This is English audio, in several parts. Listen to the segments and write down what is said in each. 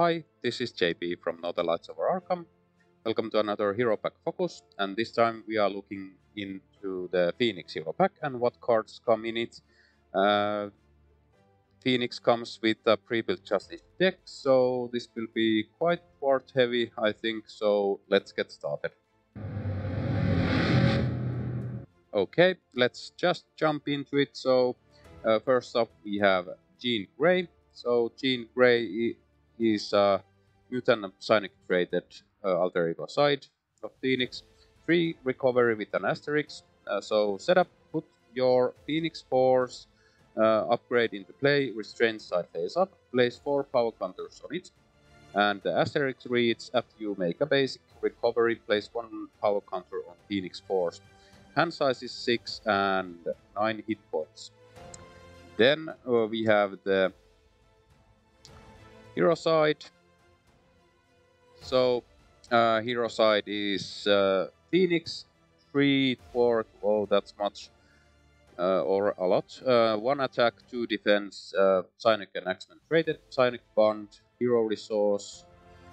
Hi, this is JP from Northern Lights Over Arkham. Welcome to another Hero Pack Focus, and this time we are looking into the Phoenix Hero Pack and what cards come in it. Uh, Phoenix comes with a pre-built Justice deck, so this will be quite board heavy, I think, so let's get started. Okay, let's just jump into it. So, uh, first up we have Jean Grey. So, Jean Grey is a mutant and psionic traded uh, alter ego side of Phoenix. 3 recovery with an asterisk. Uh, so set up, put your Phoenix Force uh, upgrade into play, restraint side face up, place 4 power counters on it. And the asterisk reads, after you make a basic recovery, place 1 power counter on Phoenix Force. Hand size is 6 and 9 hit points. Then uh, we have the hero side. So uh, hero side is uh, Phoenix, 3 4, oh that's much, uh, or a lot. Uh, 1 attack, 2 defense, uh, Psionic and X-Men traded, Psionic Bond, Hero Resource,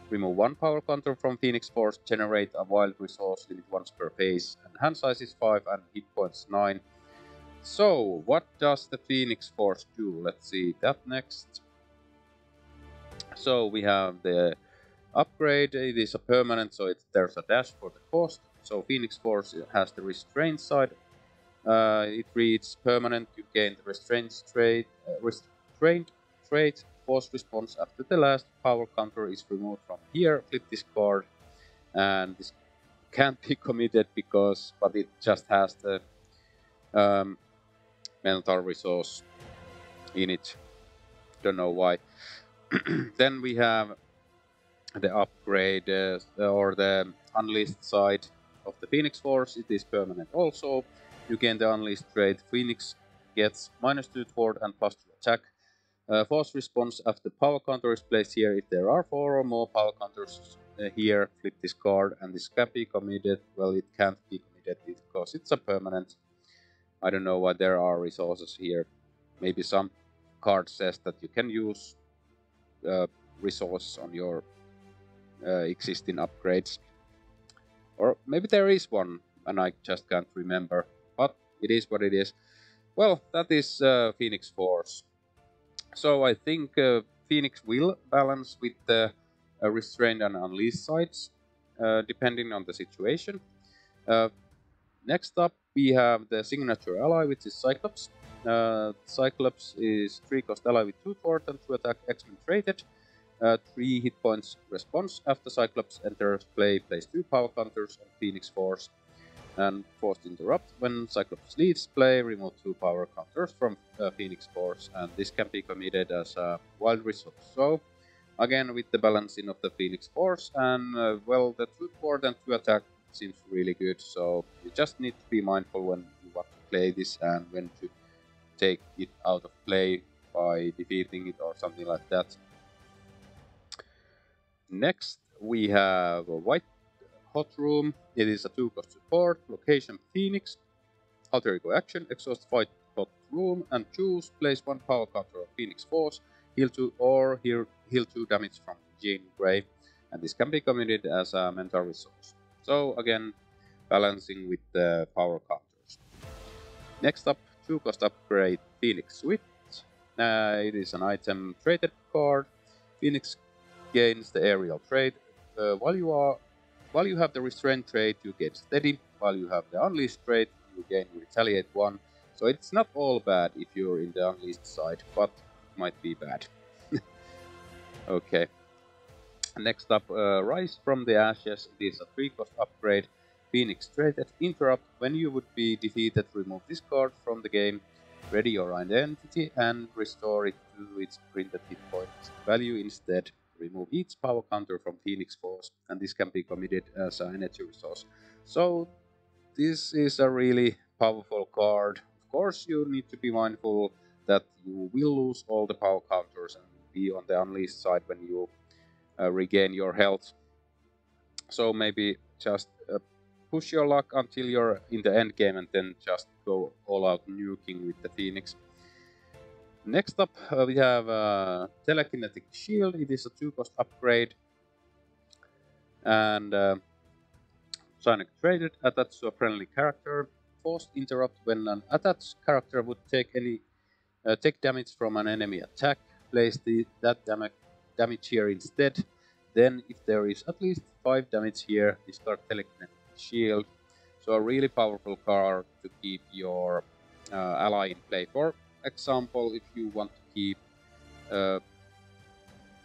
remove 1 power counter from Phoenix Force, generate a wild resource limit once per phase, and hand size is 5 and hit points 9. So, what does the Phoenix Force do? Let's see that next. So we have the upgrade, it is a permanent, so it, there's a dash for the cost. So Phoenix Force has the restraint side. Uh, it reads permanent, you gain the restraint trait, uh, restraint trait force response after the last power counter is removed from here. Flip this card, and this can't be committed because, but it just has the um, mental resource in it. Don't know why. then we have the upgrade uh, or the unleashed side of the Phoenix Force. It is permanent also. You gain the unleashed trait. Phoenix gets minus 2 thwart and plus 2 attack. Uh, force response after power counter is placed here. If there are 4 or more power counters uh, here, flip this card and this can be committed. Well, it can't be committed because it's a permanent. I don't know why there are resources here. Maybe some card says that you can use resource on your uh, existing upgrades. Or maybe there is one and I just can't remember. But it is what it is. Well, that is uh, Phoenix Force. So I think uh, Phoenix will balance with the uh, restrained and unleashed sides, uh, depending on the situation. Uh, next up, we have the signature ally, which is Cyclops. Uh, Cyclops is 3 cost ally with 2 thwart and 2 attack X-Men. Uh, 3 hit points response after Cyclops enters play, place 2 power counters on Phoenix Force and forced interrupt. When Cyclops leaves play, remove 2 power counters from uh, Phoenix Force and this can be committed as a wild resource. So again with the balancing of the Phoenix Force and uh, well the 2 thwart and 2 attack seems really good so you just need to be mindful when you want to play this and when to take it out of play by defeating it or something like that. Next, we have a white hot room. It is a two cost support, location Phoenix, alter ego action, exhaust white hot room, and choose place one power counter of Phoenix Force, heal 2 or heal, heal 2 damage from Jean Grey, and this can be committed as a mental resource. So again, balancing with the power counters. Next up, 2 cost upgrade Phoenix Swift. Uh, it is an item traded card. Phoenix gains the aerial trait. Uh, while you are while you have the restraint trait, you get steady. While you have the unleashed trait, you gain retaliate one. So it's not all bad if you're in the unleashed side, but might be bad. okay. Next up, uh, Rise from the Ashes. It is a 3 cost upgrade. Phoenix traded. Interrupt. When you would be defeated, remove this card from the game, ready your identity, and restore it to its printed hit point value instead. Remove each power counter from Phoenix Force, and this can be committed as an energy resource. So, this is a really powerful card. Of course, you need to be mindful that you will lose all the power counters and be on the unleashed side when you uh, regain your health. So maybe just push your luck until you're in the end game and then just go all out nuking with the Phoenix. Next up, uh, we have uh, Telekinetic Shield. It is a two-cost upgrade. And uh, Psionic traded attached to a friendly character. Forced interrupt when an attached character would take any uh, take damage from an enemy attack. Place the, that damage damage here instead. Then, if there is at least 5 damage here, discard Telekinetic Shield. So a really powerful card to keep your uh, ally in play. For example, if you want to keep uh,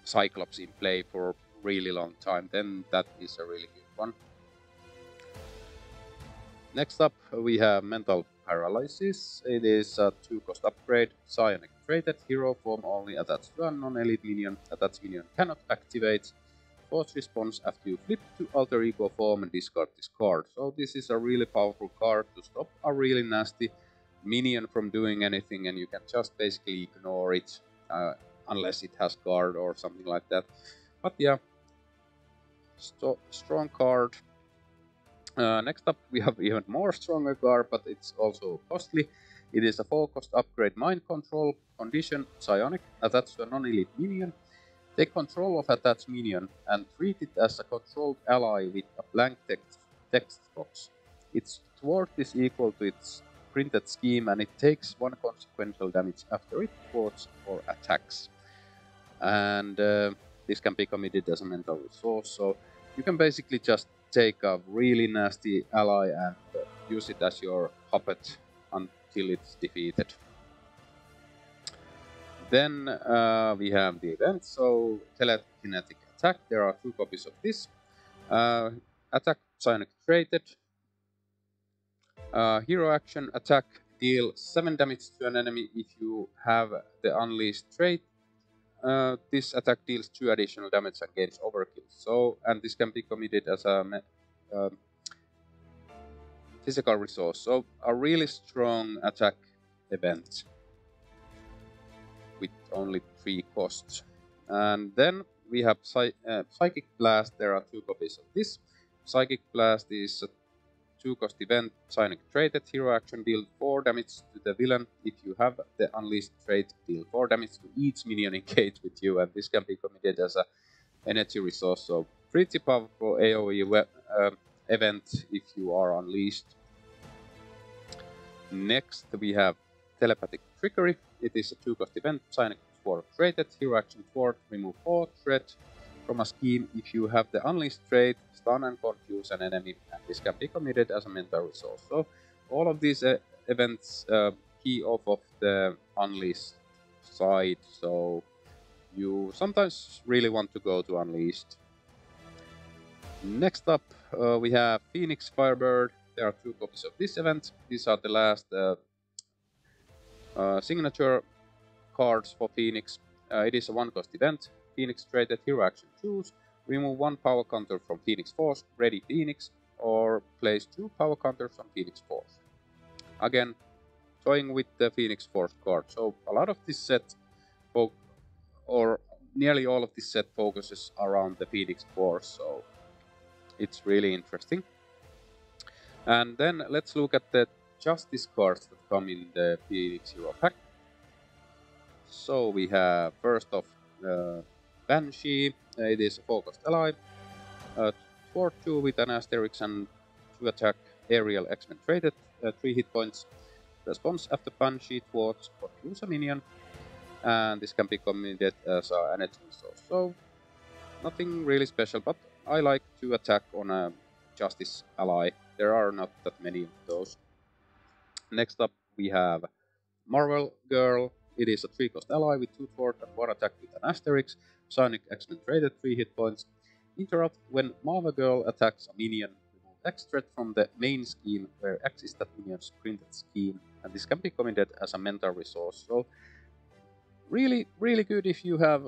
Cyclops in play for a really long time, then that is a really good one. Next up, we have Mental Paralysis. It is a 2-cost upgrade, Psionic traded, hero form only attached to a non-elite minion. Attached minion cannot activate. Force response after you flip to alter ego form and discard this card. So this is a really powerful card to stop a really nasty minion from doing anything and you can just basically ignore it uh, unless it has guard or something like that. But yeah, st strong card. Uh, next up we have even more stronger card, but it's also costly. It is a 4 cost upgrade mind control condition psionic attached to a non-elite minion. Take control of attached minion and treat it as a controlled ally with a blank text, text box. Its thwart is equal to its printed scheme and it takes one consequential damage after it thwarts or attacks. And uh, this can be committed as a mental resource, so you can basically just take a really nasty ally and uh, use it as your puppet until it's defeated. Then uh, we have the event, so telekinetic attack. There are two copies of this. Uh, attack psionic traded, uh, hero action attack deal 7 damage to an enemy if you have the unleashed trait. Uh, this attack deals 2 additional damage and gains overkill. So, and this can be committed as a uh, physical resource. So, a really strong attack event only 3 costs. And then we have Psy uh, Psychic Blast. There are two copies of this. Psychic Blast is a 2 cost event, Psionic traded, hero action, deal 4 damage to the villain. If you have the unleashed trait, deal 4 damage to each minion engaged with you, and this can be committed as a energy resource, so pretty powerful AoE uh, event if you are unleashed. Next we have Telepathic Trickery. It is a 2 cost event, Psionic Thwart traded, hero action Thwart, remove all threat, from a scheme if you have the unleashed trait, stun and confuse an enemy, and this can be committed as a mental resource. So all of these uh, events uh, key off of the unleashed side, so you sometimes really want to go to unleashed. Next up, uh, we have Phoenix Firebird. There are two copies of this event. These are the last uh, signature cards for Phoenix. Uh, it is a one-cost event. Phoenix traded hero action choose, remove one power counter from Phoenix Force, ready Phoenix, or place two power counters on Phoenix Force. Again, toying with the Phoenix Force card. So a lot of this set, or nearly all of this set focuses around the Phoenix Force, so it's really interesting. And then let's look at the Justice cards that come in the Phoenix Hero pack. So we have first off uh, Banshee, it is focused ally. Uh, 4 2 with an asterisk and 2 attack aerial X-Men traded, uh, 3 hit points. Response after Banshee thwarts or use a minion. And this can be committed as an energy source. So, nothing really special, but I like to attack on a Justice ally. There are not that many of those. Next up, we have Marvel Girl. It is a 3 cost ally with 2 thwart and 1 attack with an asterisk. Psionic X-Men traded 3 hit points. Interrupt when Marvel Girl attacks a minion. Remove X threat from the main scheme where X is that minion's printed scheme. And this can be committed as a mental resource. So really, really good if you have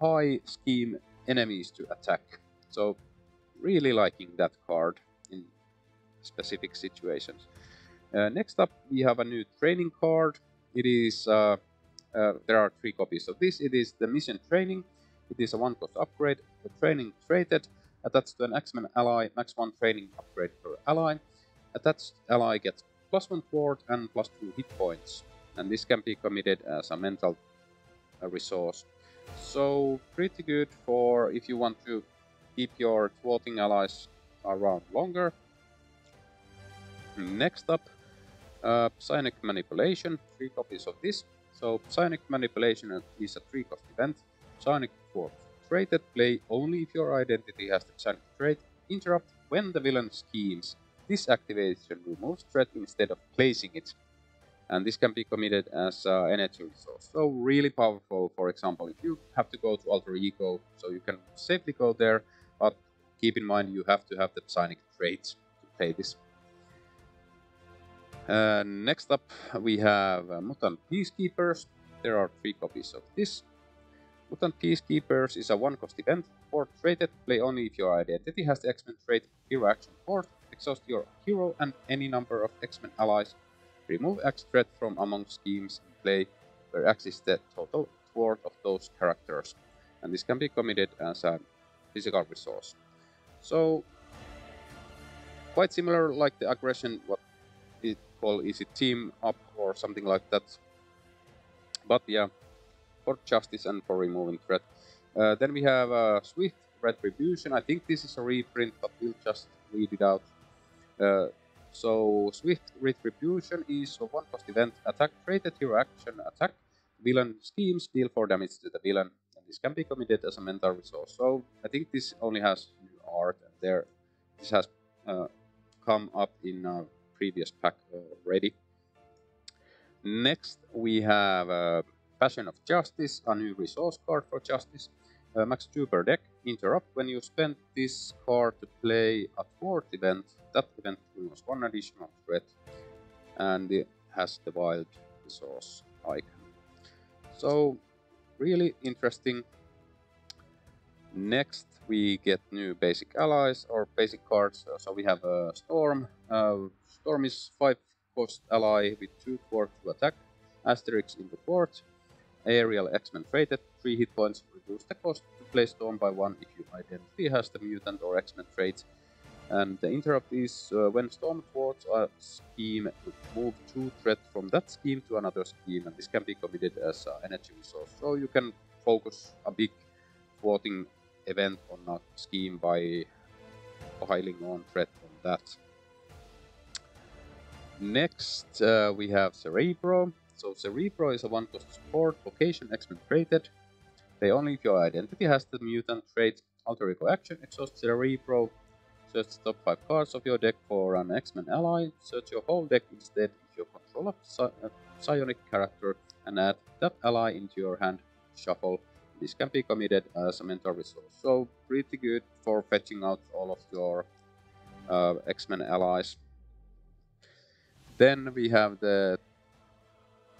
high scheme enemies to attack. So really liking that card in specific situations. Uh, next up, we have a new training card. It is uh, uh, there are three copies of this. It is the mission training. It is a one cost upgrade. The training traded attached to an X-Men ally, max one training upgrade per ally. Attached ally gets plus one thwart and plus two hit points. and this can be committed as a mental resource. So pretty good for if you want to keep your thwarting allies around longer. Next up, uh, Psionic Manipulation, 3 copies of this. So Psionic Manipulation is a 3 cost event. Psionic Thwart traded, play only if your identity has the psionic trait. Interrupt when the villain schemes. This activation removes threat instead of placing it. And this can be committed as uh, energy resource. So really powerful, for example, if you have to go to Alter Ego, so you can safely go there, but keep in mind you have to have the psionic traits to play this. Uh, next up we have uh, Mutant Peacekeepers. There are three copies of this. Mutant Peacekeepers is a one-cost event. Thwart traded, play only if your identity has the X-Men trait Hero Action Thwart. Exhaust your hero and any number of X-Men allies. Remove X threat from among schemes in play where X is the total thwart of those characters. And this can be committed as a physical resource. So, quite similar like the aggression, what it call is it team up or something like that. But yeah, for justice and for removing threat. Uh, then we have uh, Swift Retribution. I think this is a reprint, but we'll just read it out. Uh, so Swift Retribution is a one-cost event. Attack created hero action. Attack villain schemes. Deal 4 damage to the villain. And this can be committed as a mental resource. So I think this only has new art. And there, this has uh, come up in a previous pack already. Next, we have uh, Passion of Justice, a new resource card for Justice. Uh, max 2 per deck. Interrupt when you spend this card to play a thwart event. That event removes one additional threat and it has the wild resource icon. So, really interesting. Next, we get new basic allies or basic cards. So we have a Storm. Uh, Storm is 5 cost ally with 2 thwart to attack. Asterisk in the thwart aerial X-Men traded, 3 hit points, reduce the cost to play Storm by 1 if your identity has the mutant or X-Men trait. And the interrupt is uh, when Storm thwarts a scheme, to move 2 threat from that scheme to another scheme, and this can be committed as an energy resource. So you can focus a big thwarting event or not scheme by piling on threat on that. Next, uh, we have Cerebro. So Cerebro is a one-cost support, location X-Men traded. Play only if your identity has the mutant trait alter ego action, exhaust Cerebro, search the top 5 cards of your deck for an X-Men ally, search your whole deck instead if you control a psionic character, and add that ally into your hand, shuffle. This can be committed as a mental resource, so pretty good for fetching out all of your uh, X-Men allies. Then we have the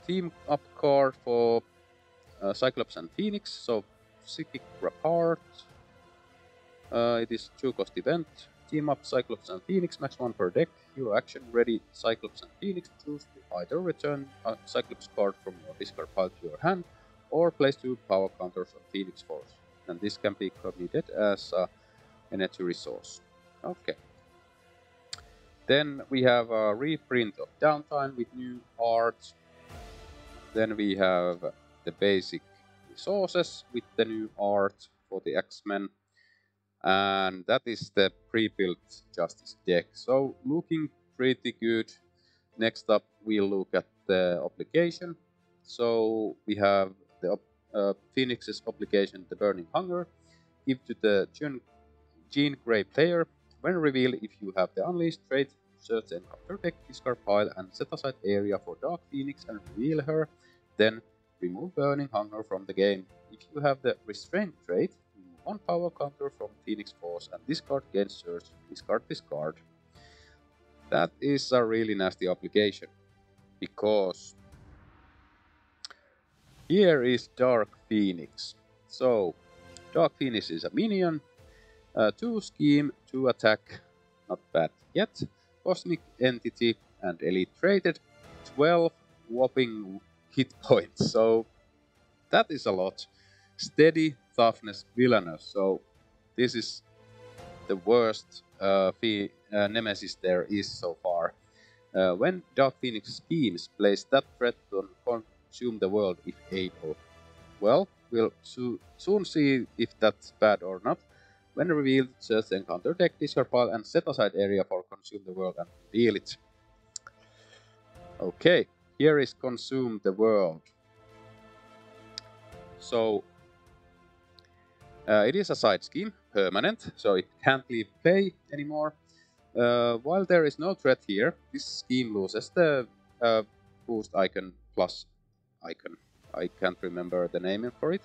team up card for uh, Cyclops and Phoenix. So Psychic Rapport. Uh, it is two cost event. Team up Cyclops and Phoenix, max one per deck. Hero action ready. Cyclops and Phoenix choose to either return a Cyclops card from your discard pile to your hand, or place two power counters on Phoenix Force. And this can be committed as a energy resource. Okay. Then we have a reprint of Downtime with new art, then we have the basic resources with the new art for the X-Men. And that is the pre-built Justice deck. So looking pretty good. Next up we'll look at the obligation. So we have the uh, Phoenix's obligation, the Burning Hunger. Give to the Jean, Jean Grey player. When revealed, if you have the Unleashed trait, search the encounter deck, discard pile, and set aside area for Dark Phoenix and reveal her. Then remove Burning Hunger from the game. If you have the Restraint trait, remove one power counter from Phoenix Force and discard gain search, discard this card. That is a really nasty obligation. Because here is Dark Phoenix. So, Dark Phoenix is a minion, uh, 2 scheme, 2 attack, not bad yet. Cosmic Entity and Elite traded, 12 whopping hit points. So that is a lot. Steady, toughness, villainous. So this is the worst uh, uh, nemesis there is so far. Uh, when Dark Phoenix schemes, place that threat to consume the world if able. Well, we'll so soon see if that's bad or not. When revealed, just encounter deck, discard pile, and set aside area for consume the world and reveal it. Okay, here is consume the world. So uh, it is a side scheme, permanent, so it can't leave play anymore. Uh, while there is no threat here, this scheme loses the uh, boost icon plus icon. I can't remember the name for it.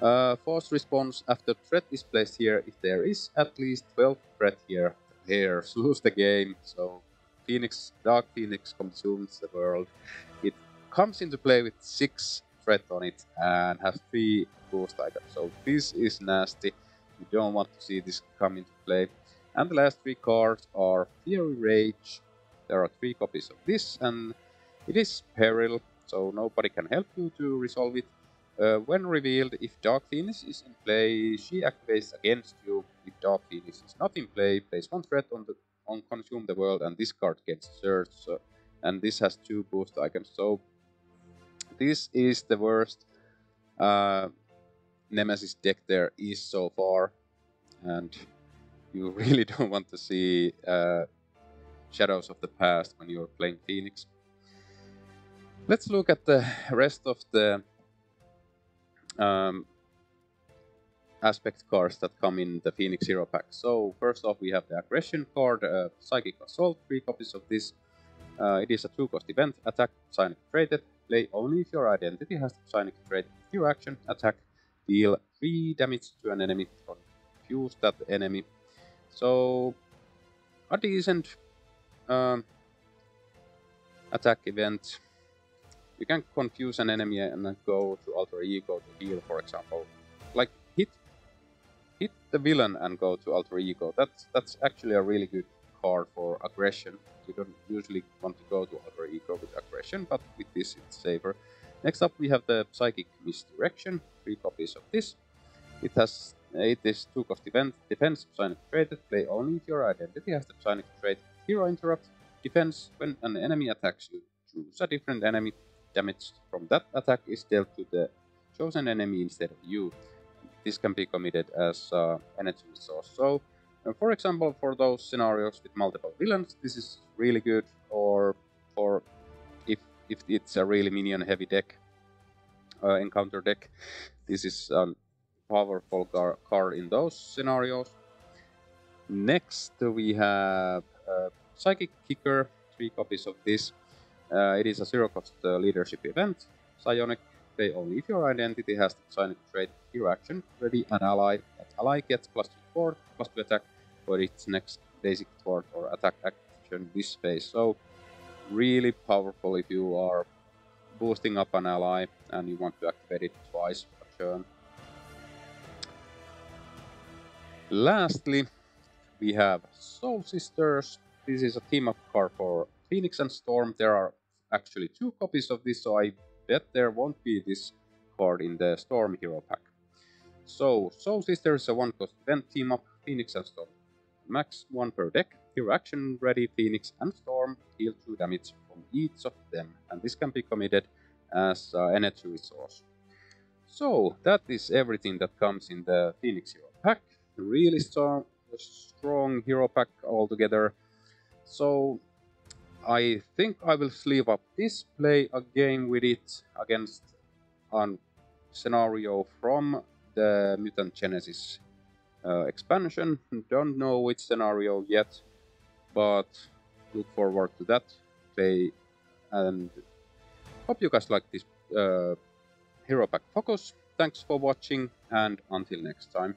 Uh, force response after threat is placed here if there is at least 12 threat here. Here, lose the game. So Phoenix, Dark Phoenix consumes the world. It comes into play with 6 threat on it and has 3 boost icons. So this is nasty. You don't want to see this come into play. And the last three cards are Fury Rage. There are three copies of this, and it is Peril, so nobody can help you to resolve it. Uh, when revealed, if Dark Phoenix is in play, she activates against you. If Dark Phoenix is not in play, place one threat on the on Consume the World, and this card gets searched. So, and this has two boost icons. So this is the worst uh, Nemesis deck there is so far, and you really don't want to see uh, Shadows of the Past when you're playing Phoenix. Let's look at the rest of the um, aspect cards that come in the Phoenix Hero Pack. So first off we have the Aggression card, uh, Psychic Assault, 3 copies of this. Uh, it is a 2 cost event, attack, Psionic traded, play only if your identity has the Psionic trait. Your action, attack, deal 3 damage to an enemy, confuse that enemy so, a decent um, attack event. You can confuse an enemy and go to alter ego to heal, for example. Like hit hit the villain and go to alter ego. That's that's actually a really good card for aggression. You don't usually want to go to alter ego with aggression, but with this it's safer. Next up we have the psychic misdirection. Three copies of this. It has it is 2 cost event, defense, psionic trait, play only if your identity has the psionic trait, hero interrupt, defense, when an enemy attacks you, choose a different enemy, damage from that attack is dealt to the chosen enemy instead of you. This can be committed as uh, energy resource. So, uh, for example, for those scenarios with multiple villains, this is really good, or for if, if it's a really minion heavy deck, uh, encounter deck, this is um, powerful car, car in those scenarios. Next, we have uh, Psychic Kicker, three copies of this. Uh, it is a zero cost uh, leadership event. Psionic, play only if your identity has the Psionic trait, hero action, ready an ally. That ally gets plus 2 support, plus 2 attack for its next basic thwart or attack action this phase. So, really powerful if you are boosting up an ally and you want to activate it twice per turn. Lastly, we have Soul Sisters. This is a team up card for Phoenix and Storm. There are actually two copies of this, so I bet there won't be this card in the Storm Hero pack. So, Soul Sisters is a one cost event team up Phoenix and Storm. Max one per deck. Hero action ready Phoenix and Storm deal 2 damage from each of them, and this can be committed as uh, energy resource. So, that is everything that comes in the Phoenix Hero pack really strong, strong hero pack altogether. So I think I will sleeve up this, play a game with it against a scenario from the Mutant Genesis uh, expansion. Don't know which scenario yet, but look forward to that play and hope you guys like this uh, Hero Pack Focus. Thanks for watching and until next time.